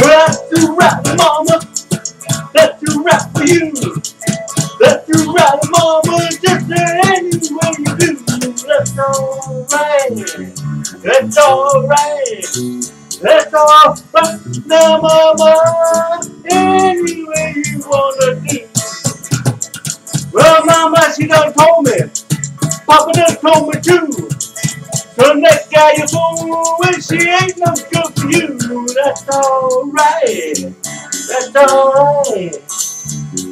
That's the right, mama. That's the right for you. That's the right, mama. Just any way you do. That's alright. That's alright. That's alright now, mama. Any way you wanna do. Well, mama, she done told me. Papa done told me too. So next guy you fool with, she ain't no good for you. That's alright. That's alright.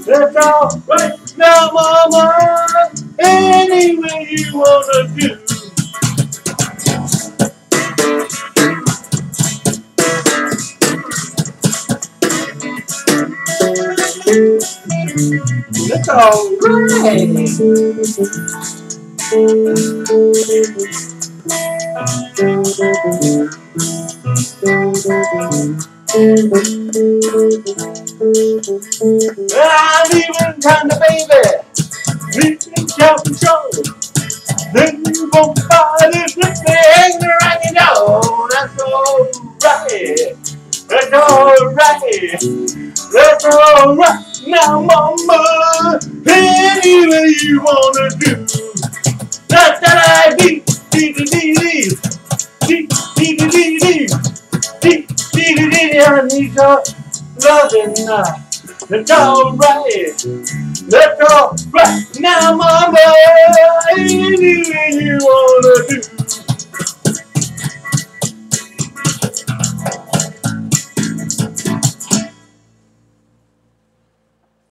That's alright now, mama. Any way you wanna do. That's alright. I'm even kind of baby. Reaching out and show. Then you won't buy this with me around your nose. That's alright. That's alright. That's alright now, mama. Any way you wanna do. That's she got love enough. And alright, let